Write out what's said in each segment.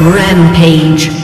Rampage.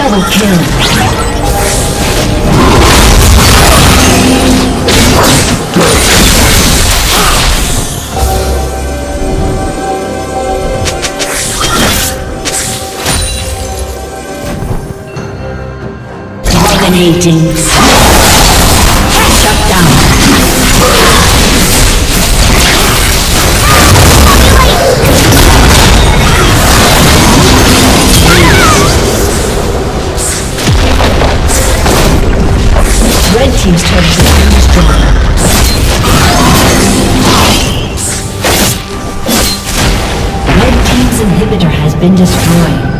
Double kill. Dominating. Been destroyed.